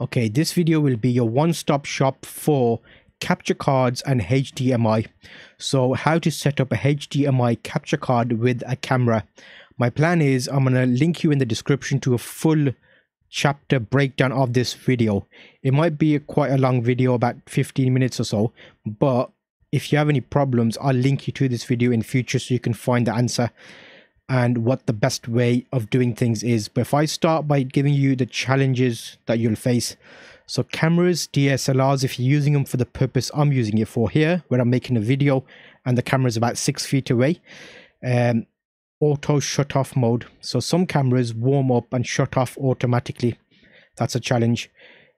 Okay, this video will be your one-stop shop for capture cards and HDMI. So how to set up a HDMI capture card with a camera. My plan is I'm going to link you in the description to a full chapter breakdown of this video. It might be a quite a long video, about 15 minutes or so, but if you have any problems, I'll link you to this video in future so you can find the answer and what the best way of doing things is. But if I start by giving you the challenges that you'll face. So cameras, DSLRs, if you're using them for the purpose I'm using it for here, where I'm making a video and the camera is about six feet away, um, auto shut off mode. So some cameras warm up and shut off automatically. That's a challenge.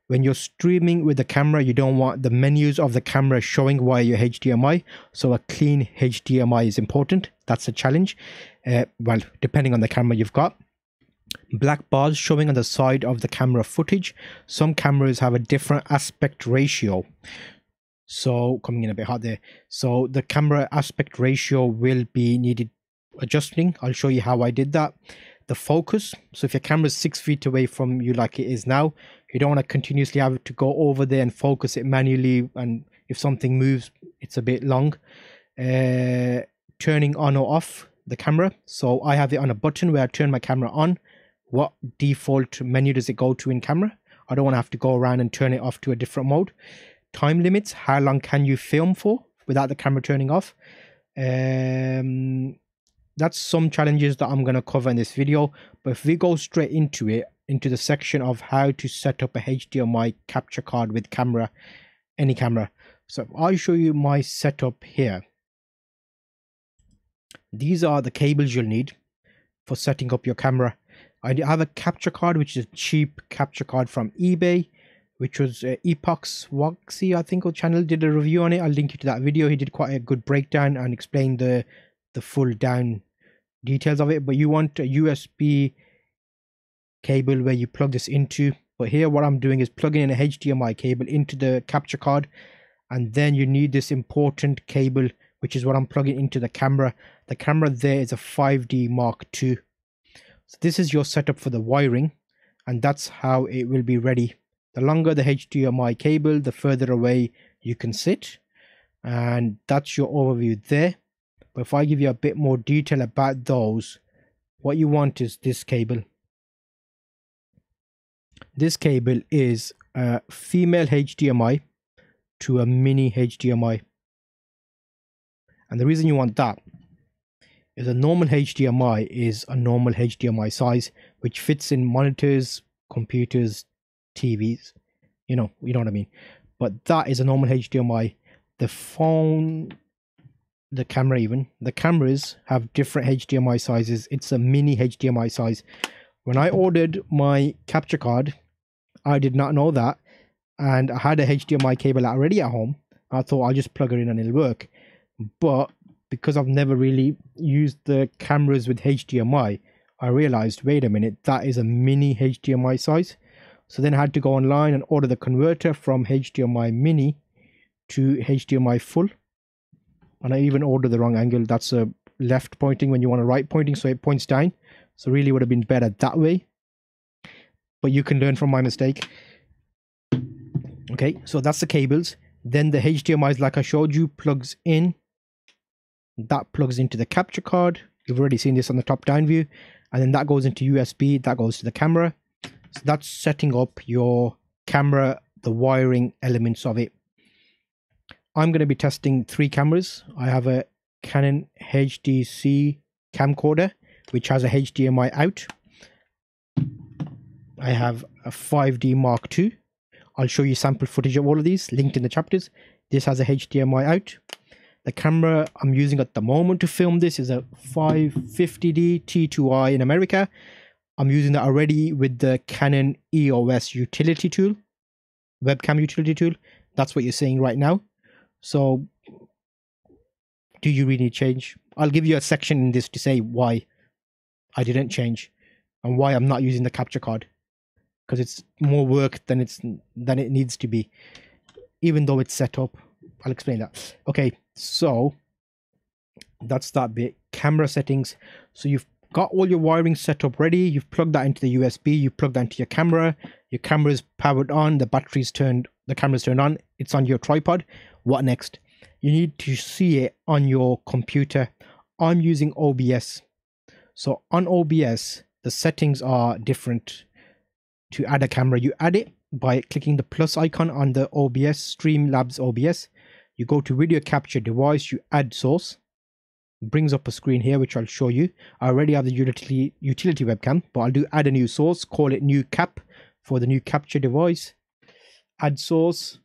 When you're streaming with the camera, you don't want the menus of the camera showing via your HDMI. So a clean HDMI is important. That's a challenge. Uh, well, depending on the camera you've got. Black bars showing on the side of the camera footage. Some cameras have a different aspect ratio. So coming in a bit hot there. So the camera aspect ratio will be needed adjusting. I'll show you how I did that. The focus. So if your camera is six feet away from you like it is now, you don't want to continuously have to go over there and focus it manually. And if something moves, it's a bit long. Uh, turning on or off the camera. So I have it on a button where I turn my camera on. What default menu does it go to in camera? I don't want to have to go around and turn it off to a different mode. Time limits. How long can you film for without the camera turning off? Um, that's some challenges that I'm going to cover in this video. But if we go straight into it, into the section of how to set up a HDMI capture card with camera, any camera. So I'll show you my setup here. These are the cables you'll need for setting up your camera. I have a capture card, which is a cheap capture card from eBay, which was uh, Epox Waxy, I think, or channel did a review on it. I'll link you to that video. He did quite a good breakdown and explained the the full down details of it. But you want a USB cable where you plug this into. But here, what I'm doing is plugging in a HDMI cable into the capture card, and then you need this important cable which is what I'm plugging into the camera. The camera there is a 5D Mark II. So this is your setup for the wiring and that's how it will be ready. The longer the HDMI cable, the further away you can sit. And that's your overview there. But if I give you a bit more detail about those, what you want is this cable. This cable is a female HDMI to a mini HDMI. And the reason you want that is a normal HDMI is a normal HDMI size, which fits in monitors, computers, TVs. You know, you know what I mean. But that is a normal HDMI. The phone, the camera, even the cameras have different HDMI sizes. It's a mini HDMI size. When I ordered my capture card, I did not know that, and I had a HDMI cable already at home. I thought I'll just plug it in and it'll work but because I've never really used the cameras with HDMI, I realized, wait a minute, that is a mini HDMI size. So then I had to go online and order the converter from HDMI mini to HDMI full. And I even ordered the wrong angle. That's a left pointing when you want a right pointing, so it points down. So really would have been better that way. But you can learn from my mistake. Okay, so that's the cables. Then the HDMI, is like I showed you, plugs in that plugs into the capture card. You've already seen this on the top down view. And then that goes into USB, that goes to the camera. So that's setting up your camera, the wiring elements of it. I'm going to be testing three cameras. I have a Canon HDC camcorder, which has a HDMI out. I have a 5D Mark II. I'll show you sample footage of all of these linked in the chapters. This has a HDMI out. The camera I'm using at the moment to film this is a 550D T2i in America. I'm using that already with the Canon EOS utility tool, webcam utility tool. That's what you're seeing right now. So do you really change? I'll give you a section in this to say why I didn't change and why I'm not using the capture card because it's more work than it's than it needs to be even though it's set up I'll explain that. Okay, so that's that bit. Camera settings. So you've got all your wiring set up ready. You've plugged that into the USB. You plug that into your camera. your camera is powered on, the battery's turned, the camera's turned on, it's on your tripod. What next? You need to see it on your computer. I'm using OBS. So on OBS, the settings are different to add a camera. You add it by clicking the plus icon on the OBS, Streamlabs OBS. You go to video capture device, you add source brings up a screen here which I'll show you. I already have the utility utility webcam, but I'll do add a new source, call it new cap for the new capture device. Add source,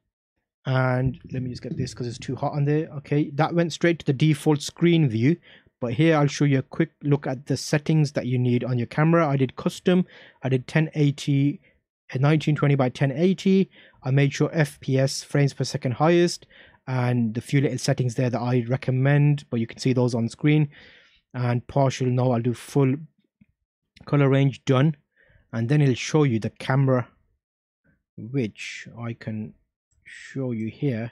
and let me just get this because it's too hot on there. Okay, that went straight to the default screen view. But here I'll show you a quick look at the settings that you need on your camera. I did custom, I did 1080 1920 by 1080. I made sure FPS frames per second highest and the few little settings there that I recommend, but you can see those on screen. And partial now, I'll do full color range done, and then it'll show you the camera, which I can show you here.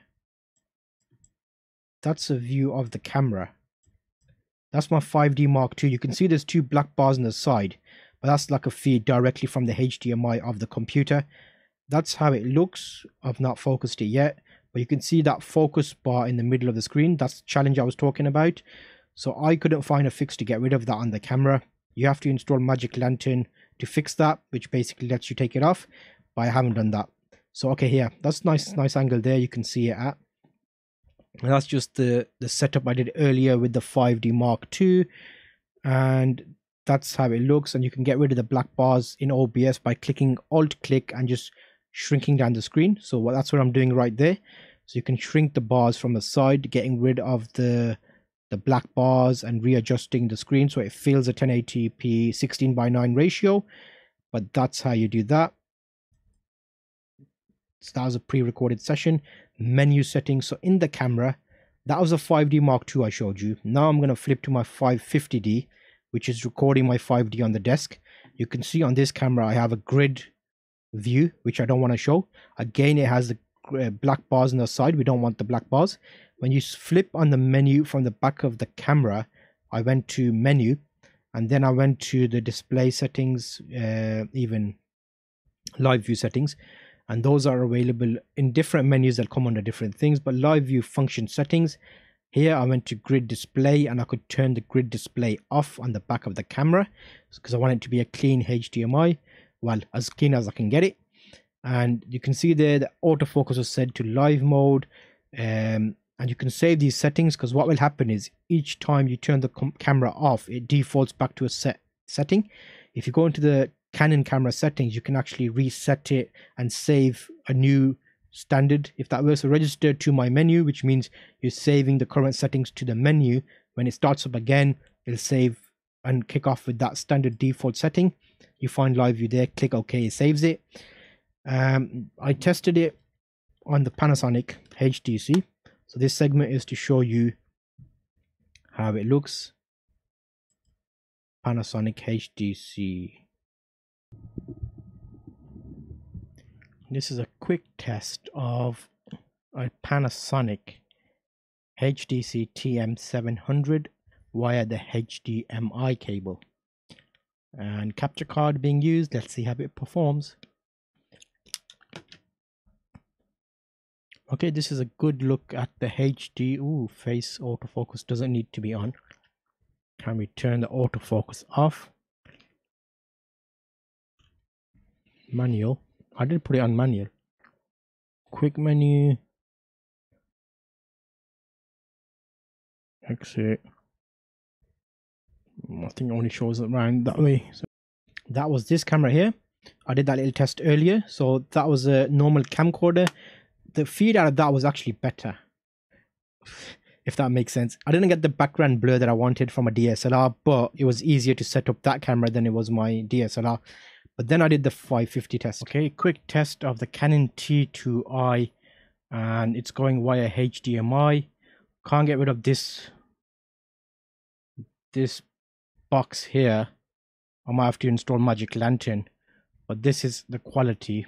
That's a view of the camera. That's my 5D Mark II. You can see there's two black bars on the side, but that's like a feed directly from the HDMI of the computer. That's how it looks. I've not focused it yet but you can see that focus bar in the middle of the screen. That's the challenge i was talking about. So i couldn't find a fix to get rid of that on the camera. You have to install magic lantern to fix that which basically lets you take it off but i haven't done that. So okay here. That's nice nice angle there. You can see it at. And that's just the the setup i did earlier with the 5d mark ii and that's how it looks. And you can get rid of the black bars in obs by clicking alt click and just shrinking down the screen. So that's what i'm doing right there. So you can shrink the bars from the side getting rid of the the black bars and readjusting the screen. So it fills a 1080p 16 by 9 ratio but that's how you do that. So that was a pre-recorded session. Menu settings. So in the camera that was a 5d mark ii i showed you. Now i'm going to flip to my 550d which is recording my 5d on the desk. You can see on this camera i have a grid view, which I don't want to show. Again, it has the uh, black bars on the side. We don't want the black bars. When you flip on the menu from the back of the camera, I went to menu and then I went to the display settings, uh, even live view settings. And those are available in different menus that come under different things. But live view function settings, here I went to grid display and I could turn the grid display off on the back of the camera because I want it to be a clean HDMI well as clean as I can get it. And you can see there the autofocus is set to live mode um, and you can save these settings because what will happen is each time you turn the camera off it defaults back to a set setting. If you go into the Canon camera settings you can actually reset it and save a new standard. If that works so to my menu which means you're saving the current settings to the menu when it starts up again it'll save and kick off with that standard default setting you find live view there click ok it saves it. Um, i tested it on the panasonic hdc so this segment is to show you how it looks. Panasonic hdc this is a quick test of a panasonic hdc tm700 via the hdmi cable and capture card being used. Let's see how it performs. Okay this is a good look at the HD Ooh, face autofocus doesn't need to be on. Can we turn the autofocus off? Manual. I did put it on manual. Quick menu. Exit Mm, I think only shows it around that way. So that was this camera here. I did that little test earlier. So that was a normal camcorder. The feed out of that was actually better. If that makes sense. I didn't get the background blur that I wanted from a DSLR, but it was easier to set up that camera than it was my DSLR. But then I did the 550 test. Okay, quick test of the Canon T2i and it's going via HDMI. Can't get rid of this this box here I might have to install Magic Lantern but this is the quality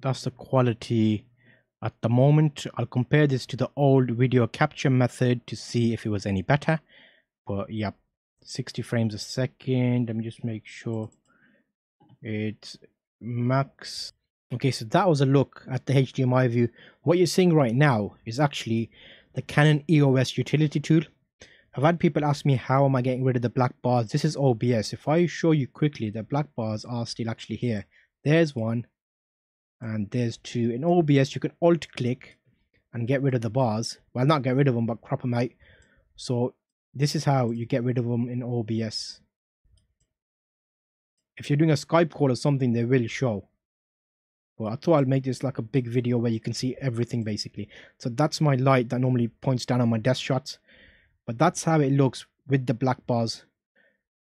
that's the quality at the moment I'll compare this to the old video capture method to see if it was any better but yep 60 frames a second. Let me just make sure it's max. Okay, so that was a look at the HDMI view. What you're seeing right now is actually the Canon EOS utility tool. I've had people ask me how am I getting rid of the black bars. This is OBS. If I show you quickly, the black bars are still actually here. There's one and there's two. In OBS, you can alt click and get rid of the bars. Well, not get rid of them, but crop them out. So this is how you get rid of them in OBS. If you're doing a Skype call or something, they will show. But I thought I'd make this like a big video where you can see everything basically. So that's my light that normally points down on my desk shots. But that's how it looks with the black bars.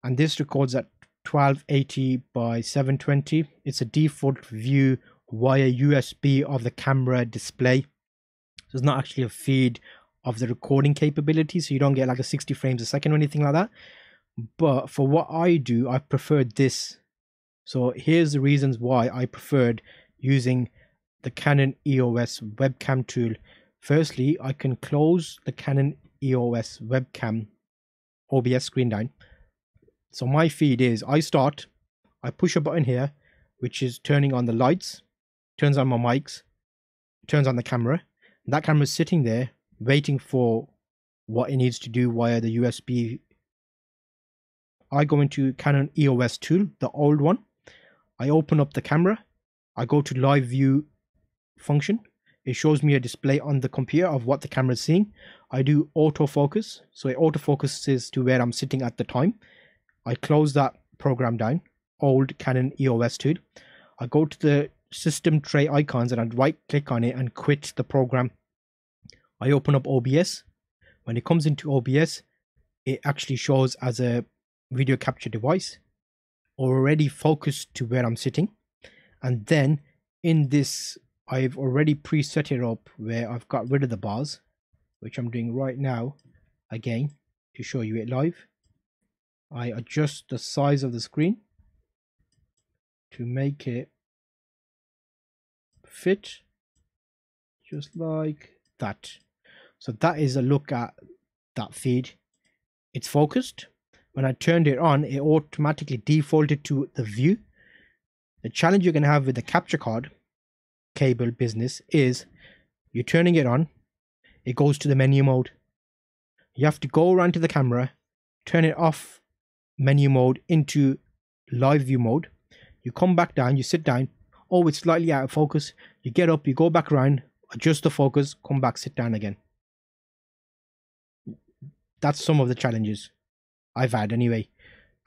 And this records at 1280 by 720. It's a default view via USB of the camera display. So it's not actually a feed of the recording capability. So you don't get like a 60 frames a second or anything like that. But for what I do, I prefer this. So here's the reasons why I preferred using the Canon EOS webcam tool. Firstly, I can close the Canon EOS webcam OBS screen down. So my feed is I start, I push a button here, which is turning on the lights, turns on my mics, turns on the camera. That camera is sitting there waiting for what it needs to do via the USB. I go into Canon EOS tool, the old one. I open up the camera. I go to live view function. It shows me a display on the computer of what the camera is seeing. I do autofocus. So it autofocuses to where I'm sitting at the time. I close that program down, old Canon EOS 2. I go to the system tray icons and I right click on it and quit the program. I open up OBS. When it comes into OBS, it actually shows as a video capture device already focused to where I'm sitting. And then in this, I've already preset it up where I've got rid of the bars, which I'm doing right now again to show you it live. I adjust the size of the screen to make it fit just like that. So that is a look at that feed. It's focused. When I turned it on, it automatically defaulted to the view. The challenge you're going to have with the capture card cable business is you're turning it on, it goes to the menu mode. You have to go around to the camera, turn it off menu mode into live view mode. You come back down, you sit down. Oh, it's slightly out of focus. You get up, you go back around, adjust the focus, come back, sit down again that's some of the challenges I've had anyway.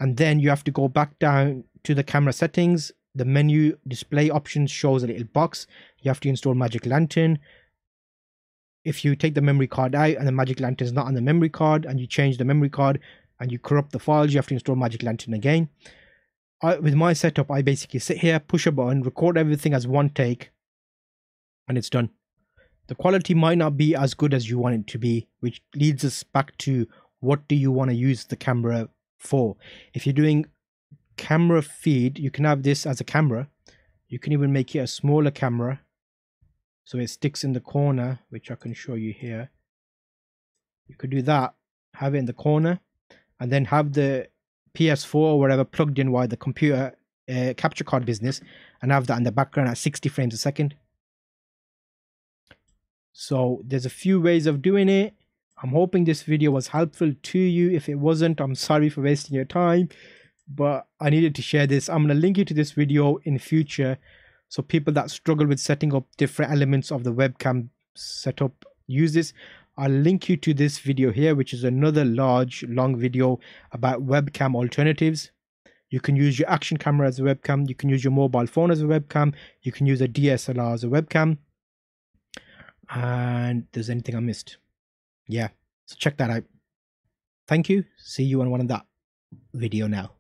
And then you have to go back down to the camera settings. The menu display options shows a little box. You have to install Magic Lantern. If you take the memory card out and the Magic Lantern is not on the memory card and you change the memory card and you corrupt the files, you have to install Magic Lantern again. I, with my setup, I basically sit here, push a button, record everything as one take, and it's done the quality might not be as good as you want it to be, which leads us back to what do you want to use the camera for? If you're doing camera feed, you can have this as a camera. You can even make it a smaller camera so it sticks in the corner, which I can show you here. You could do that, have it in the corner, and then have the PS4 or whatever plugged in via the computer uh, capture card business and have that in the background at 60 frames a second so there's a few ways of doing it. I'm hoping this video was helpful to you. If it wasn't, I'm sorry for wasting your time, but I needed to share this. I'm going to link you to this video in future. So people that struggle with setting up different elements of the webcam setup use this. I'll link you to this video here, which is another large, long video about webcam alternatives. You can use your action camera as a webcam. You can use your mobile phone as a webcam. You can use a DSLR as a webcam and there's anything I missed. Yeah, so check that out. Thank you. See you on one of that video now.